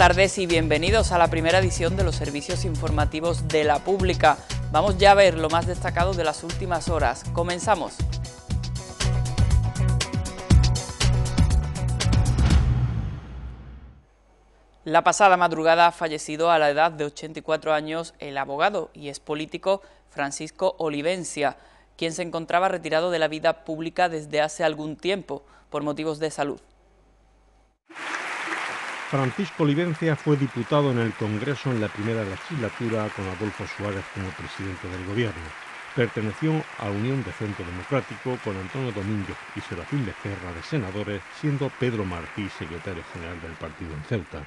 tardes y bienvenidos a la primera edición de los servicios informativos de la pública. Vamos ya a ver lo más destacado de las últimas horas. Comenzamos. La pasada madrugada ha fallecido a la edad de 84 años el abogado y es político Francisco Olivencia, quien se encontraba retirado de la vida pública desde hace algún tiempo por motivos de salud. Francisco Olivencia fue diputado en el Congreso en la primera legislatura con Adolfo Suárez como presidente del gobierno. Perteneció a Unión de Centro Democrático con Antonio Domingo y Serafín Becerra de senadores, siendo Pedro Martí secretario general del partido en Ceuta.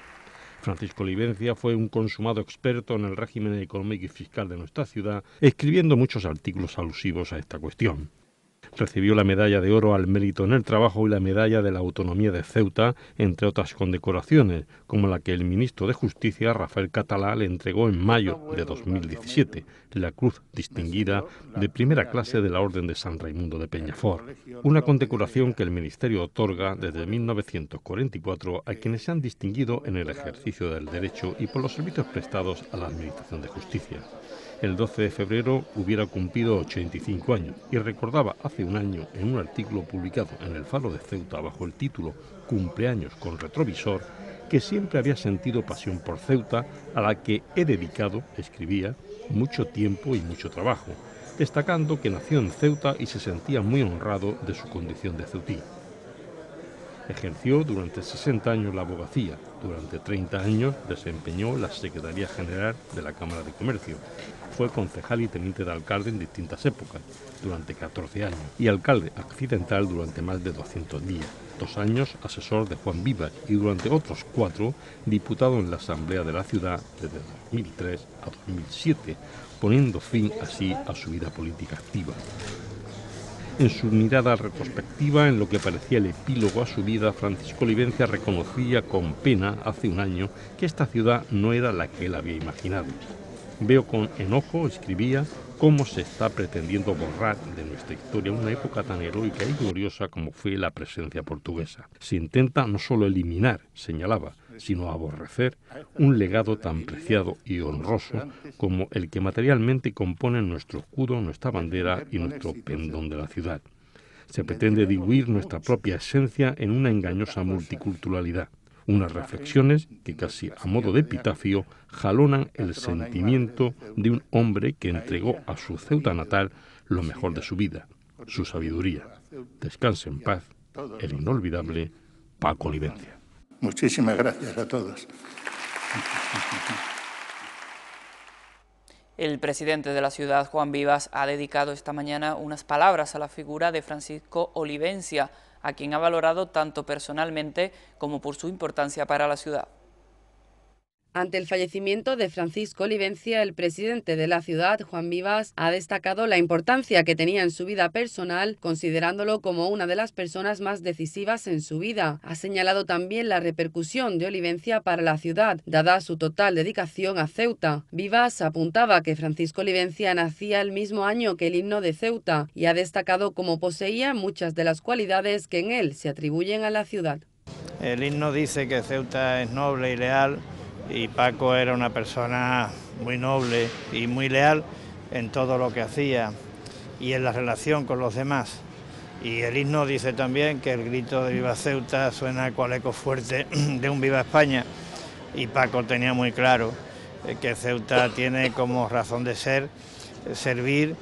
Francisco Olivencia fue un consumado experto en el régimen económico y fiscal de nuestra ciudad, escribiendo muchos artículos alusivos a esta cuestión. Recibió la medalla de oro al mérito en el trabajo y la medalla de la autonomía de Ceuta, entre otras condecoraciones, como la que el ministro de Justicia, Rafael Catalá, le entregó en mayo de 2017, la Cruz Distinguida de primera clase de la Orden de San Raimundo de Peñafort, una condecoración que el Ministerio otorga desde 1944 a quienes se han distinguido en el ejercicio del derecho y por los servicios prestados a la Administración de Justicia el 12 de febrero hubiera cumplido 85 años y recordaba hace un año en un artículo publicado en el Faro de Ceuta bajo el título Cumpleaños con retrovisor que siempre había sentido pasión por Ceuta a la que he dedicado, escribía, mucho tiempo y mucho trabajo, destacando que nació en Ceuta y se sentía muy honrado de su condición de ceutí. Ejerció durante 60 años la abogacía, durante 30 años desempeñó la Secretaría General de la Cámara de Comercio fue concejal y teniente de alcalde en distintas épocas, durante 14 años, y alcalde accidental durante más de 200 días. Dos años asesor de Juan Vivas y durante otros cuatro diputado en la Asamblea de la ciudad desde 2003 a 2007, poniendo fin así a su vida política activa. En su mirada retrospectiva, en lo que parecía el epílogo a su vida, Francisco Olivencia reconocía con pena hace un año que esta ciudad no era la que él había imaginado. Veo con enojo, escribía, cómo se está pretendiendo borrar de nuestra historia una época tan heroica y gloriosa como fue la presencia portuguesa. Se intenta no solo eliminar, señalaba, sino aborrecer un legado tan preciado y honroso como el que materialmente compone nuestro escudo, nuestra bandera y nuestro pendón de la ciudad. Se pretende diluir nuestra propia esencia en una engañosa multiculturalidad unas reflexiones que casi a modo de epitafio jalonan el sentimiento de un hombre que entregó a su Ceuta natal lo mejor de su vida, su sabiduría. Descanse en paz el inolvidable Paco Olivencia. Muchísimas gracias a todos. El presidente de la ciudad, Juan Vivas, ha dedicado esta mañana unas palabras a la figura de Francisco Olivencia, a quien ha valorado tanto personalmente como por su importancia para la ciudad. Ante el fallecimiento de Francisco Olivencia, el presidente de la ciudad, Juan Vivas, ha destacado la importancia que tenía en su vida personal, considerándolo como una de las personas más decisivas en su vida. Ha señalado también la repercusión de Olivencia para la ciudad, dada su total dedicación a Ceuta. Vivas apuntaba que Francisco Olivencia nacía el mismo año que el himno de Ceuta y ha destacado cómo poseía muchas de las cualidades que en él se atribuyen a la ciudad. El himno dice que Ceuta es noble y leal y Paco era una persona muy noble y muy leal en todo lo que hacía y en la relación con los demás. Y el himno dice también que el grito de Viva Ceuta suena cual eco fuerte de un Viva España y Paco tenía muy claro eh, que Ceuta tiene como razón de ser eh, servir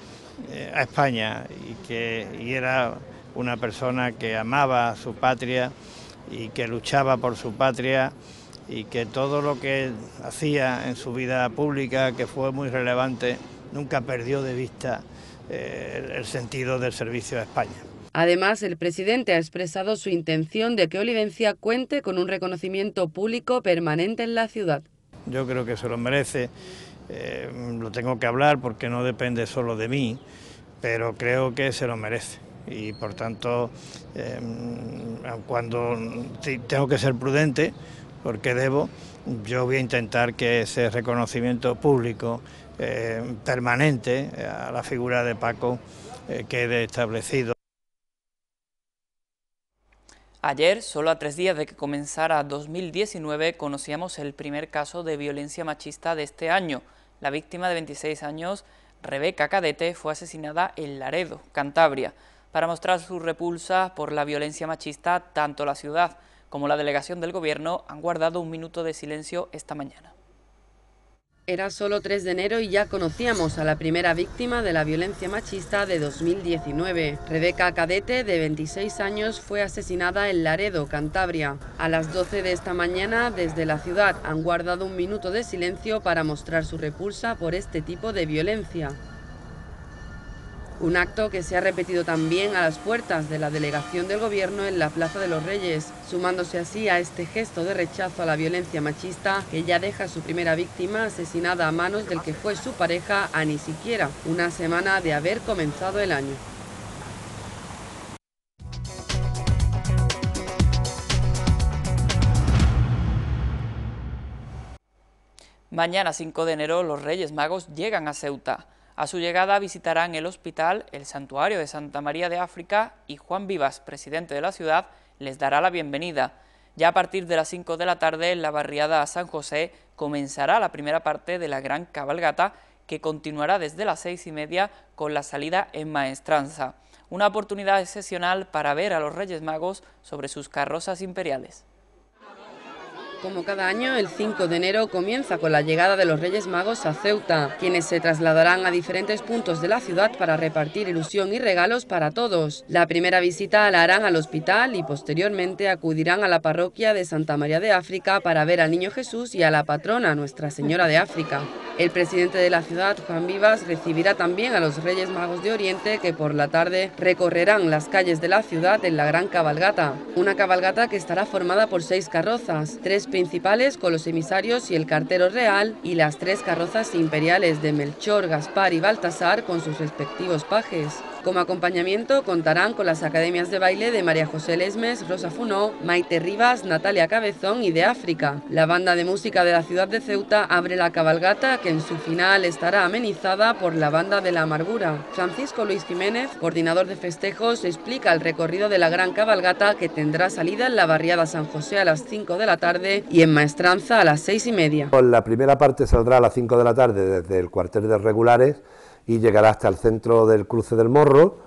eh, a España y que era una persona que amaba su patria y que luchaba por su patria y que todo lo que hacía en su vida pública, que fue muy relevante, nunca perdió de vista eh, el sentido del servicio a España. Además, el presidente ha expresado su intención de que Olivencia cuente con un reconocimiento público permanente en la ciudad. Yo creo que se lo merece, eh, lo tengo que hablar porque no depende solo de mí, pero creo que se lo merece y por tanto, eh, cuando tengo que ser prudente, porque debo, yo voy a intentar que ese reconocimiento público eh, permanente a la figura de Paco eh, quede establecido. Ayer, solo a tres días de que comenzara 2019, conocíamos el primer caso de violencia machista de este año. La víctima de 26 años, Rebeca Cadete, fue asesinada en Laredo, Cantabria. Para mostrar su repulsa por la violencia machista, tanto la ciudad como la delegación del Gobierno han guardado un minuto de silencio esta mañana. Era solo 3 de enero y ya conocíamos a la primera víctima de la violencia machista de 2019. Rebeca Cadete, de 26 años, fue asesinada en Laredo, Cantabria. A las 12 de esta mañana, desde la ciudad, han guardado un minuto de silencio para mostrar su repulsa por este tipo de violencia. Un acto que se ha repetido también a las puertas de la delegación del Gobierno en la Plaza de los Reyes, sumándose así a este gesto de rechazo a la violencia machista que ya deja su primera víctima asesinada a manos del que fue su pareja a ni siquiera una semana de haber comenzado el año. Mañana 5 de enero los Reyes Magos llegan a Ceuta. A su llegada visitarán el hospital, el santuario de Santa María de África y Juan Vivas, presidente de la ciudad, les dará la bienvenida. Ya a partir de las 5 de la tarde en la barriada San José comenzará la primera parte de la gran cabalgata que continuará desde las seis y media con la salida en Maestranza. Una oportunidad excepcional para ver a los Reyes Magos sobre sus carrozas imperiales. Como cada año, el 5 de enero comienza con la llegada de los Reyes Magos a Ceuta, quienes se trasladarán a diferentes puntos de la ciudad para repartir ilusión y regalos para todos. La primera visita la harán al hospital y posteriormente acudirán a la parroquia de Santa María de África para ver al Niño Jesús y a la patrona, Nuestra Señora de África. El presidente de la ciudad, Juan Vivas, recibirá también a los Reyes Magos de Oriente que por la tarde recorrerán las calles de la ciudad en la gran cabalgata. Una cabalgata que estará formada por seis carrozas, tres principales con los emisarios y el cartero real y las tres carrozas imperiales de Melchor, Gaspar y Baltasar con sus respectivos pajes. Como acompañamiento contarán con las academias de baile de María José Lesmes, Rosa Funó, Maite Rivas, Natalia Cabezón y de África. La banda de música de la ciudad de Ceuta abre la cabalgata que en su final estará amenizada por la banda de la amargura. Francisco Luis Jiménez, coordinador de festejos, explica el recorrido de la gran cabalgata que tendrá salida en la barriada San José a las 5 de la tarde y en Maestranza a las 6 y media. La primera parte saldrá a las 5 de la tarde desde el cuartel de regulares y llegará hasta el centro del cruce del Morro.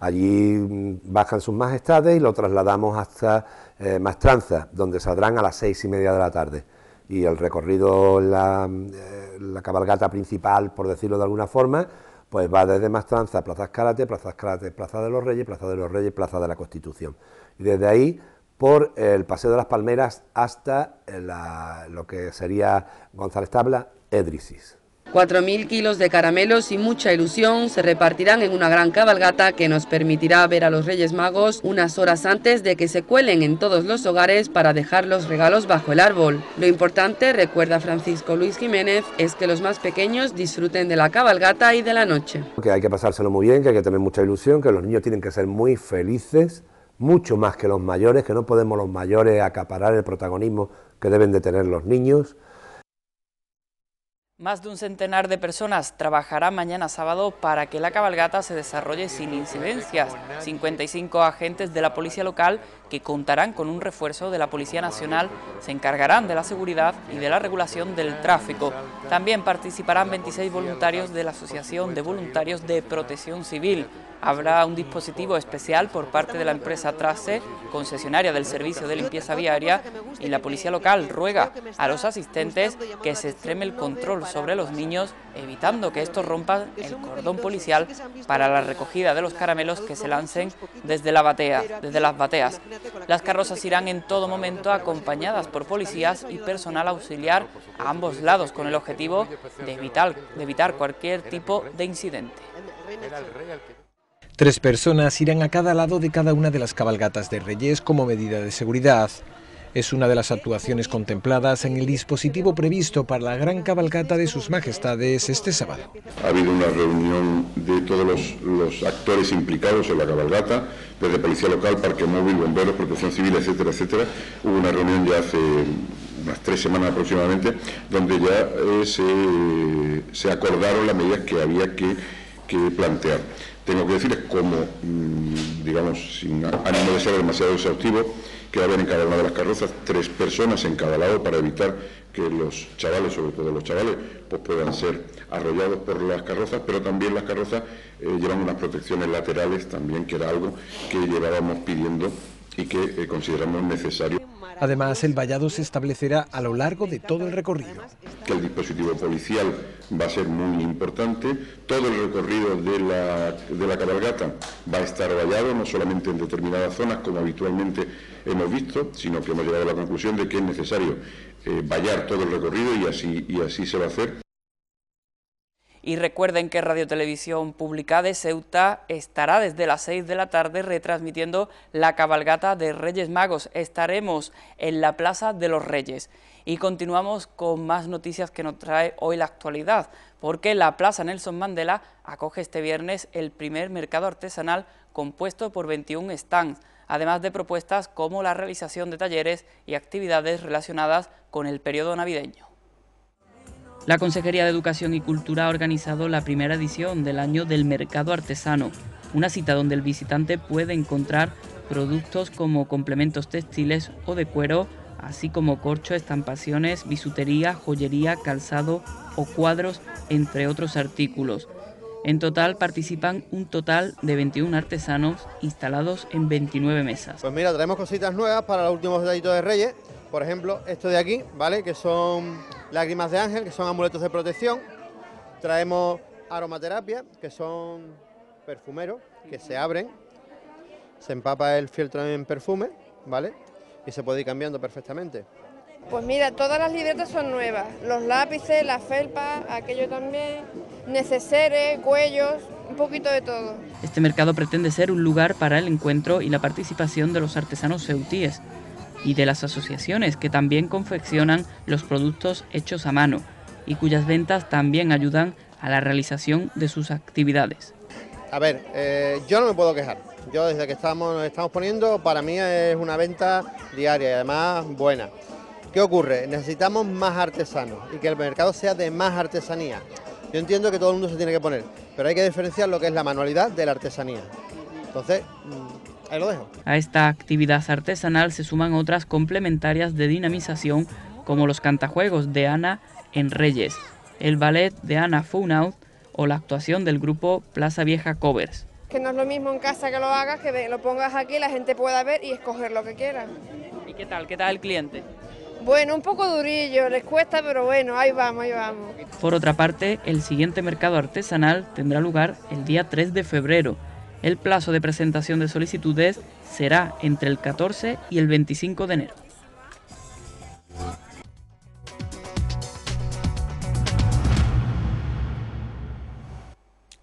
Allí mm, bajan sus majestades y lo trasladamos hasta eh, Mastranza, donde saldrán a las seis y media de la tarde. Y el recorrido, la, eh, la cabalgata principal, por decirlo de alguna forma, pues va desde Mastranza a Plaza Escalate, Plaza Escalate, Plaza de los Reyes, Plaza de los Reyes, Plaza de la Constitución. Y desde ahí por el Paseo de las Palmeras hasta la, lo que sería González Tabla, Edrisis. 4.000 kilos de caramelos y mucha ilusión se repartirán en una gran cabalgata que nos permitirá ver a los Reyes Magos unas horas antes de que se cuelen en todos los hogares para dejar los regalos bajo el árbol. Lo importante, recuerda Francisco Luis Jiménez, es que los más pequeños disfruten de la cabalgata y de la noche. Que hay que pasárselo muy bien, que hay que tener mucha ilusión, que los niños tienen que ser muy felices, mucho más que los mayores, que no podemos los mayores acaparar el protagonismo que deben de tener los niños. Más de un centenar de personas trabajarán mañana sábado para que la cabalgata se desarrolle sin incidencias. 55 agentes de la policía local que contarán con un refuerzo de la Policía Nacional se encargarán de la seguridad y de la regulación del tráfico. También participarán 26 voluntarios de la Asociación de Voluntarios de Protección Civil. Habrá un dispositivo especial por parte de la empresa Trace, concesionaria del servicio de limpieza viaria, y la policía local ruega a los asistentes que se extreme el control sobre los niños, evitando que estos rompan el cordón policial para la recogida de los caramelos que se lancen desde, las bateas. Las carrozas irán en todo momento acompañadas por policías y personal auxiliar a ambos lados con el objetivo de evitar, cualquier tipo de incidente. Tres personas irán a cada lado de cada una de las cabalgatas de Reyes como medida de seguridad. Es una de las actuaciones contempladas en el dispositivo previsto para la gran cabalgata de sus majestades este sábado. Ha habido una reunión de todos los, actores implicados en la cabalgata, desde Policía Local, Parque Móvil, Bomberos, Protección Civil, etcétera, etcétera. Hubo una reunión ya hace unas tres semanas aproximadamente, donde ya eh, se, acordaron las medidas que había que plantear. Tengo que decirles, como, mm, digamos, sin ánimo de ser demasiado exhaustivo, que va a haber en cada una de las carrozas tres personas en cada lado para evitar que los chavales, sobre todo los chavales, pues puedan ser arrollados por las carrozas, pero también las carrozas eh, llevan unas protecciones laterales también, que era algo que llevábamos pidiendo y que eh, consideramos necesario. Además, el vallado se establecerá a lo largo de todo el recorrido. Que el dispositivo policial va a ser muy importante. Todo el recorrido de la, de la cabalgata va a estar vallado, no solamente en determinadas zonas, como habitualmente hemos visto, sino que hemos llegado a la conclusión de que es necesario eh, vallar todo el recorrido y así, y así se va a hacer. Y recuerden que Radio Televisión Pública de Ceuta estará desde las 6 de la tarde retransmitiendo la cabalgata de Reyes Magos. Estaremos en la Plaza de los Reyes. Y continuamos con más noticias que nos trae hoy la actualidad, porque la Plaza Nelson Mandela acoge este viernes el primer mercado artesanal compuesto por 21 stands, además de propuestas como la realización de talleres y actividades relacionadas con el periodo navideño. La Consejería de Educación y Cultura ha organizado la primera edición del año del Mercado Artesano, una cita donde el visitante puede encontrar productos como complementos textiles o de cuero, así como corcho, estampaciones, bisutería, joyería, calzado o cuadros, entre otros artículos. En total participan un total de 21 artesanos instalados en 29 mesas. Pues mira, traemos cositas nuevas para los últimos detallitos de Reyes. Por ejemplo, esto de aquí, ¿vale? Que son lágrimas de ángel, que son amuletos de protección. Traemos aromaterapia, que son perfumeros, que se abren, se empapa el fieltro en perfume, ¿vale? Y se puede ir cambiando perfectamente. Pues mira, todas las libretas son nuevas, los lápices, las felpas, aquello también, neceseres, cuellos, un poquito de todo. Este mercado pretende ser un lugar para el encuentro y la participación de los artesanos ceutíes y de las asociaciones que también confeccionan los productos hechos a mano y cuyas ventas también ayudan a la realización de sus actividades. A ver, eh, yo no me puedo quejar. Yo desde que estamos, nos estamos poniendo, para mí es una venta diaria y además buena. ¿Qué ocurre? Necesitamos más artesanos y que el mercado sea de más artesanía. Yo entiendo que todo el mundo se tiene que poner, pero hay que diferenciar lo que es la manualidad de la artesanía. Entonces, mm, ahí lo dejo. A esta actividad artesanal se suman otras complementarias de dinamización como los cantajuegos de Ana en Reyes, el ballet de Ana Funaut o la actuación del grupo Plaza Vieja Covers. Que no es lo mismo en casa que lo hagas, que lo pongas aquí, la gente pueda ver y escoger lo que quiera. ¿Y qué tal? ¿Qué tal el cliente? Bueno, un poco durillo, les cuesta, pero bueno, ahí vamos, ahí vamos. Por otra parte, el siguiente mercado artesanal tendrá lugar el día 3 de febrero. El plazo de presentación de solicitudes será entre el 14 y el 25 de enero.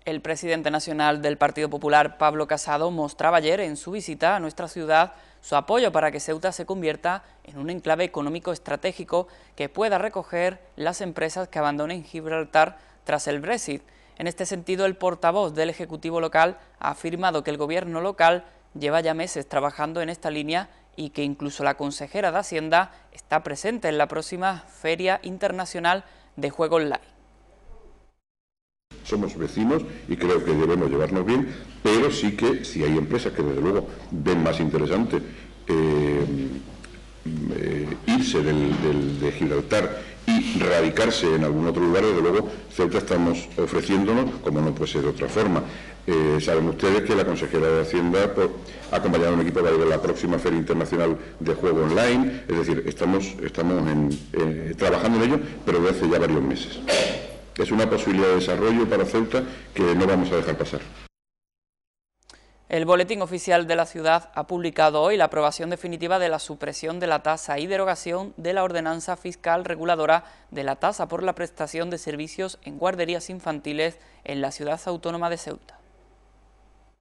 El presidente nacional del Partido Popular, Pablo Casado, mostraba ayer en su visita a nuestra ciudad su apoyo para que Ceuta se convierta en un enclave económico estratégico que pueda recoger las empresas que abandonen Gibraltar tras el Brexit. En este sentido, el portavoz del Ejecutivo local ha afirmado que el gobierno local lleva ya meses trabajando en esta línea y que incluso la consejera de Hacienda está presente en la próxima Feria Internacional de Juego Online somos vecinos y creo que debemos llevarnos bien, pero sí que si hay empresas que desde luego ven más interesante eh, eh, irse de Gibraltar y radicarse en algún otro lugar, desde luego Ceuta estamos ofreciéndonos, como no puede ser de otra forma. Eh, saben ustedes que la consejera de Hacienda pues, ha acompañado a un equipo para ir a la próxima Feria Internacional de Juego Online, es decir, estamos, estamos trabajando en ello, pero desde hace ya varios meses es una posibilidad de desarrollo para Ceuta que no vamos a dejar pasar. El Boletín Oficial de la Ciudad ha publicado hoy la aprobación definitiva de la supresión de la tasa y derogación de la ordenanza fiscal reguladora de la tasa por la prestación de servicios en guarderías infantiles en la ciudad autónoma de Ceuta.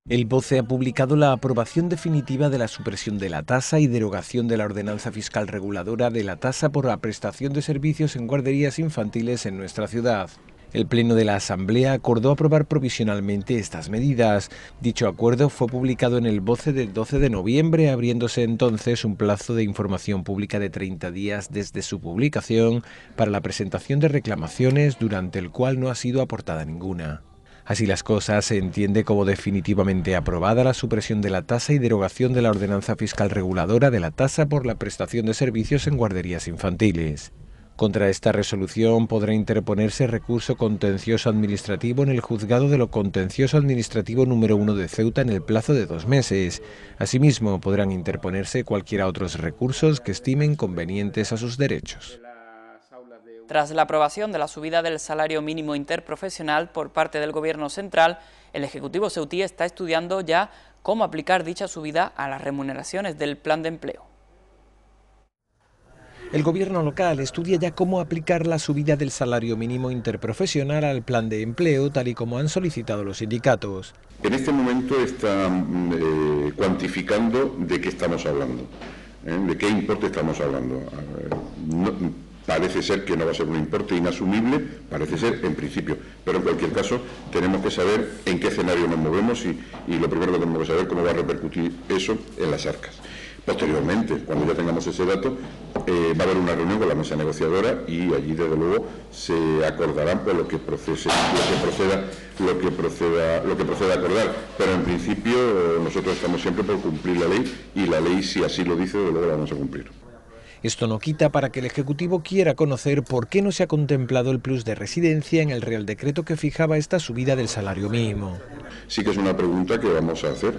El BOCE ha publicado la aprobación definitiva de la supresión de la tasa y derogación de la ordenanza fiscal reguladora de la tasa por la prestación de servicios en guarderías infantiles en nuestra ciudad. El Pleno de la Asamblea acordó aprobar provisionalmente estas medidas. Dicho acuerdo fue publicado en el BOCE del 12 de noviembre, abriéndose entonces un plazo de información pública de 30 días desde su publicación para la presentación de reclamaciones, durante el cual no ha sido aportada ninguna. Así las cosas, se entiende como definitivamente aprobada la supresión de la tasa y derogación de la ordenanza fiscal reguladora de la tasa por la prestación de servicios en guarderías infantiles. Contra esta resolución podrá interponerse recurso contencioso administrativo en el juzgado de lo contencioso administrativo número 1 de Ceuta en el plazo de dos meses. Asimismo, podrán interponerse cualquiera otros recursos que estimen convenientes a sus derechos. Tras la aprobación de la subida del salario mínimo interprofesional por parte del Gobierno central, el Ejecutivo Ceutí está estudiando ya cómo aplicar dicha subida a las remuneraciones del plan de empleo. El gobierno local estudia ya cómo aplicar la subida del salario mínimo interprofesional al plan de empleo, tal y como han solicitado los sindicatos. En este momento están eh, cuantificando de qué estamos hablando, ¿eh? de qué importe estamos hablando. Parece ser que no va a ser un importe inasumible, parece ser en principio, pero en cualquier caso tenemos que saber en qué escenario nos movemos y, lo primero que tenemos que saber cómo va a repercutir eso en las arcas. Posteriormente, cuando ya tengamos ese dato, eh, va a haber una reunión con la mesa negociadora y allí desde luego se acordarán por lo que procese, lo que proceda, lo que proceda, lo que proceda acordar. Pero en principio nosotros estamos siempre por cumplir la ley y la ley si así lo dice, desde luego la vamos a cumplir. Esto no quita para que el Ejecutivo quiera conocer por qué no se ha contemplado el plus de residencia en el Real Decreto que fijaba esta subida del salario mínimo. Sí que es una pregunta que vamos a hacer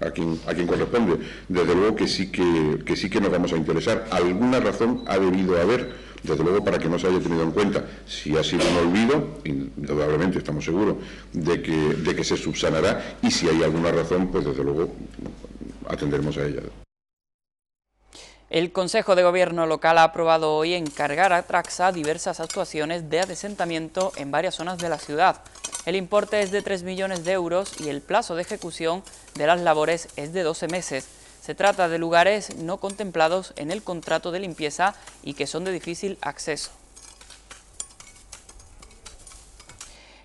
a, quien, corresponde. Desde luego que sí que, nos vamos a interesar. Alguna razón ha debido haber desde luego para que no se haya tenido en cuenta. Si ha sido un olvido, indudablemente estamos seguros de que se subsanará y si hay alguna razón, pues desde luego atenderemos a ella. El Consejo de Gobierno local ha aprobado hoy encargar a Traxa diversas actuaciones de adesentamiento en varias zonas de la ciudad. El importe es de 3 millones de euros y el plazo de ejecución de las labores es de 12 meses. Se trata de lugares no contemplados en el contrato de limpieza y que son de difícil acceso.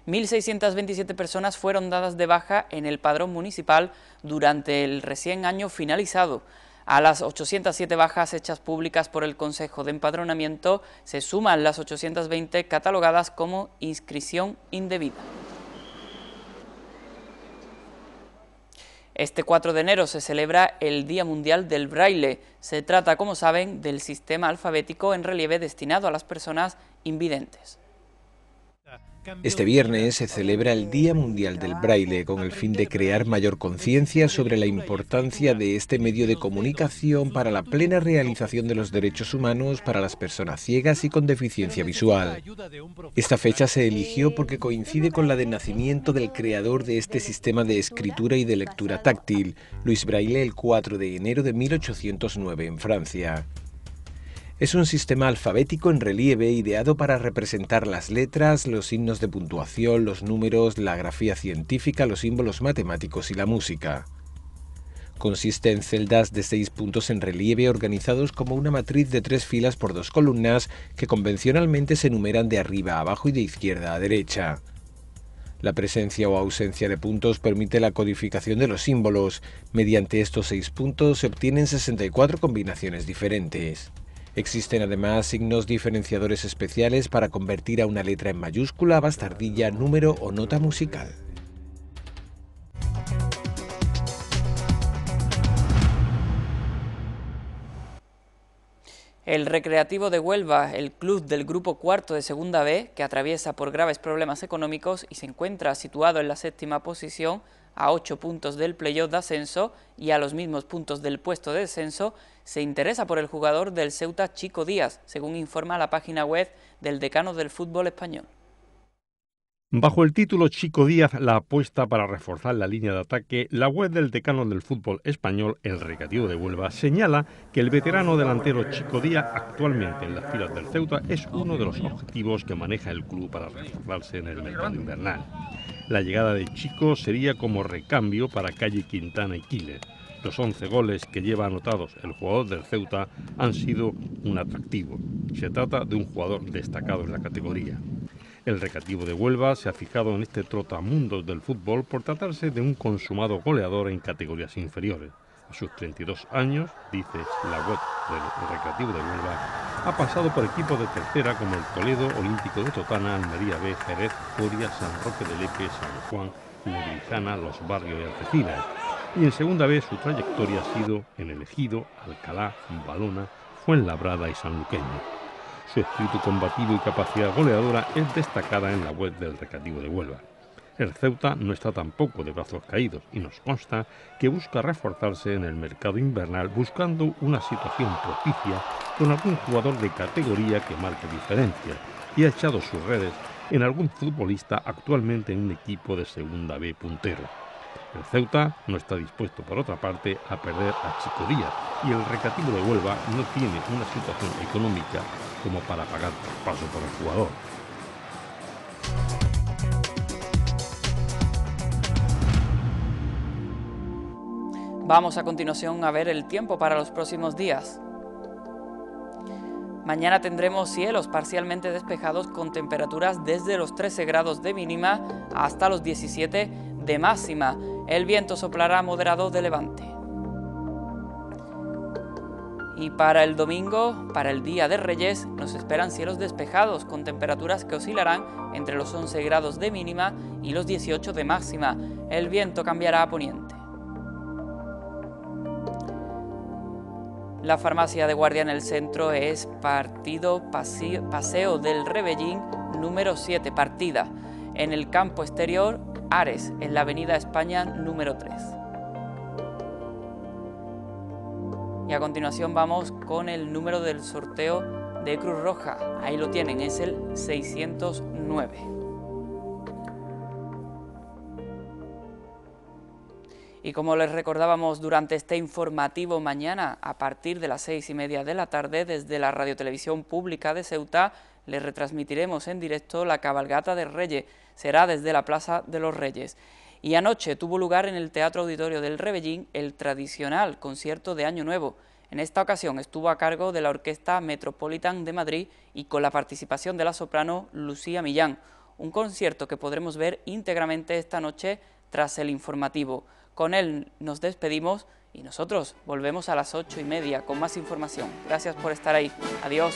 1.627 personas fueron dadas de baja en el padrón municipal durante el recién año finalizado. A las 807 bajas hechas públicas por el Consejo de Empadronamiento se suman las 820 catalogadas como inscripción indebida. Este 4 de enero se celebra el Día Mundial del Braille. Se trata, como saben, del sistema alfabético en relieve destinado a las personas invidentes. Este viernes se celebra el Día Mundial del Braille con el fin de crear mayor conciencia sobre la importancia de este medio de comunicación para la plena realización de los derechos humanos para las personas ciegas y con deficiencia visual. Esta fecha se eligió porque coincide con la de nacimiento del creador de este sistema de escritura y de lectura táctil, Luis Braille, el 4 de enero de 1809 en Francia. Es un sistema alfabético en relieve ideado para representar las letras, los signos de puntuación, los números, la grafía científica, los símbolos matemáticos y la música. Consiste en celdas de seis puntos en relieve organizados como una matriz de tres filas por dos columnas que convencionalmente se enumeran de arriba a abajo y de izquierda a derecha. La presencia o ausencia de puntos permite la codificación de los símbolos. Mediante estos seis puntos se obtienen 64 combinaciones diferentes. Existen además signos diferenciadores especiales para convertir a una letra en mayúscula, bastardilla, número o nota musical. El Recreativo de Huelva, el club del Grupo Cuarto de Segunda B, que atraviesa por graves problemas económicos y se encuentra situado en la séptima posición, a ocho puntos del playoff de ascenso y a los mismos puntos del puesto de descenso, se interesa por el jugador del Ceuta Chico Díaz, según informa la página web del decano del fútbol español. Bajo el título Chico Díaz, la apuesta para reforzar la línea de ataque, la web del decano del fútbol español, el Recativo de Huelva, señala que el veterano delantero Chico Díaz, actualmente en las filas del Ceuta, es uno de los objetivos que maneja el club para reforzarse en el mercado invernal. La llegada de Chico sería como recambio para Calle Quintana y Quiles. Los 11 goles que lleva anotados el jugador del Ceuta han sido un atractivo. Se trata de un jugador destacado en la categoría. El recativo de Huelva se ha fijado en este trotamundos del fútbol por tratarse de un consumado goleador en categorías inferiores. A sus 32 años, dice la web del recreativo de Huelva, Ha pasado por equipos de tercera como el Toledo, Olímpico de Totana, Almería B, Jerez, Coria, San Roque de Lepe, San Juan, Nebrizana, Los Barrios y Algeciras. Y en segunda vez su trayectoria ha sido en El Ejido, Alcalá, Balona, Fuenlabrada y Sanluqueño. Su espíritu combativo y capacidad goleadora es destacada en la web del Recativo de Huelva. El Ceuta no está tampoco de brazos caídos y nos consta que busca reforzarse en el mercado invernal buscando una situación propicia con algún jugador de categoría que marque diferencia y ha echado sus redes en algún futbolista actualmente en un equipo de segunda B puntero. El Ceuta no está dispuesto, por otra parte, a perder a Chico Díaz y el recativo de Huelva no tiene una situación económica como para pagar paso por el jugador. Vamos a continuación a ver el tiempo para los próximos días. Mañana tendremos cielos parcialmente despejados con temperaturas desde los 13 grados de mínima hasta los 17 de máxima. El viento soplará moderado de levante. Y para el domingo, para el Día de Reyes, nos esperan cielos despejados con temperaturas que oscilarán entre los 11 grados de mínima y los 18 de máxima. El viento cambiará a poniente. La farmacia de guardia en el centro es Partido Paseo del Rebellín número 7, partida. En el campo exterior, Ares, en la avenida España número 3. Y a continuación vamos con el número del sorteo de Cruz Roja. Ahí lo tienen, es el 609. Y como les recordábamos durante este informativo mañana, a partir de las seis y media de la tarde, desde la Radiotelevisión Pública de Ceuta, les retransmitiremos en directo la cabalgata de Reyes. Será desde la Plaza de los Reyes. Y anoche tuvo lugar en el Teatro Auditorio del Rebellín el tradicional concierto de Año Nuevo. En esta ocasión estuvo a cargo de la Orquesta Metropolitan de Madrid y con la participación de la soprano Lucía Millán. Un concierto que podremos ver íntegramente esta noche tras el informativo. Con él nos despedimos y nosotros volvemos a las ocho y media con más información. Gracias por estar ahí. Adiós.